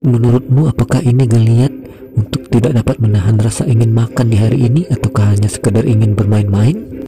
Menurutmu apakah ini geliat untuk tidak dapat menahan rasa ingin makan di hari ini ataukah hanya sekedar ingin bermain-main?